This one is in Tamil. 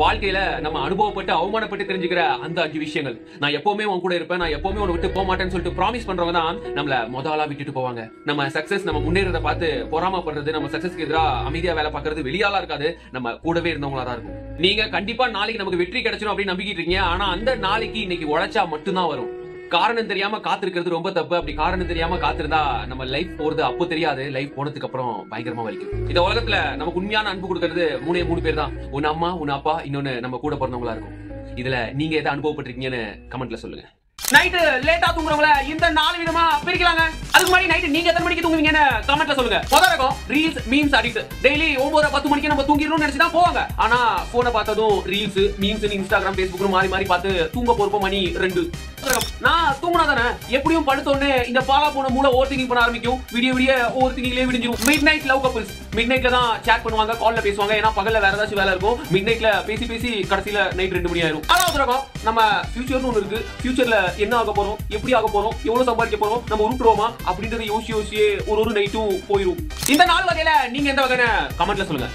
வாழ்க்கையில நம்ம அனுபவப்பட்டு அவமானப்பட்டு தெரிஞ்சுக்கிற அந்த அஞ்சு விஷயங்கள். நான் எப்பவுமே உன் கூட இருப்பேன் நான் எப்பவுமே உன விட்டு போக மாட்டேன்னு சொல்லிட்டு ப்ராமிஸ் பண்றவங்க தான் நம்மள முதலா விட்டுட்டு போவாங்க. நம்ம சக்சஸ் நம்ம முன்னேறத பார்த்து பொறாமப்படுறது நம்ம சக்சஸ்க்கு எதிராக அமைதியா வேலை பார்க்கறது வெளியாலா இருக்காது நம்ம கூடவே இருந்தவங்களா தான் இருக்கும். நீங்க கண்டிப்பா நாளைக்கு நமக்கு வெற்றி கிடைச்சிடும் அப்படின்னு நம்பிக்கிட்டு இருக்கீங்க. ஆனா அந்த நாளைக்கு இன்னைக்கு உழைச்சா மட்டும்தான் வரும். காரணம் தெரியாம காத்திருக்கிறது ரொம்ப தப்பு. அப்படி காரணம் தெரியாம காத்திருந்தா நம்ம லைஃப் போறது அப்போ தெரியாது. லைஃப் போனதுக்கு அப்புறம் பயங்கரமா வலிக்கும். இந்த உலகத்துல நமக்கு உண்மையான அன்பு கொடுக்கறது மூணே மூணு பேர் தான். உன் அம்மா உன் அப்பா இன்னொன்னு நம்ம கூட பிறந்தவங்களா இருக்கும். இதுல நீங்க எதை அனுபவப்பட்டிருக்கீங்கன்னு கமெண்ட்ல சொல்லுங்க. நைட்டு லேட்டா தூங்குறவங்கள இந்த நாலு விதமா பிரிக்கலாங்க. அதுக்கு முன்னாடி நைட்டு நீங்க எத்தனை மணிக்கு தூங்குவீங்கன்னு கமெண்ட்ல சொல்லுங்க. முதல் ரகம் ரீல்ஸ் மீம்ஸ் அடிக்ட் டெய்லி ஒன்பது பத்து மணிக்கு நம்ம தூங்கிடணும்னு நினைச்சு தான் போவாங்க. ஆனா போனை பார்த்ததும் ரீல்ஸ் மீம்ஸ் இன்ஸ்டாகிராம் ஃபேஸ்புக் மாறி மாறி பார்த்து தூங்க போறப்போ மணி ரெண்டு. நான் தூங்கினா தானே எப்படியும் படுத்தோடனே இந்த பாலா போன மூளை ஓவர் திங்கிங் பண்ண ஆரம்பிக்கும். விடிய விடிய ஓவர் திங்கிங்லேயே விடிஞ்சிரும். மிட் நைட் லவ் கப்பிள்ஸ் மிட் நைட்ல தான் சேட் பண்ணுவாங்க கால்ல பேசுவாங்க. ஏன்னா பகல்ல வேற ஏதாச்சும் வேலை இருக்கும். மிட் நைட்ல பேசி பேசி கடைசியில நைட் ரெண்டு மணி ஆயிரும். அதாவது ரகம் நம்ம ஃபியூச்சர்னு ஒன்று இருக்கு. ஃபியூச்சர்ல என்ன ஆக போறோம்? எப்படி ஆக போறோம்? எவ்வளவு சம்பாதிக்க போறோம்? நம்ம உருட்டுருவோமா அப்படின்றத யோசிச்சு யோசிச்சு ஒரு ஒரு நைட்டும் போயிடும் இந்த நாள் வகையில நீங்க எந்த வகையான கமெண்ட்ல சொல்லுங்க.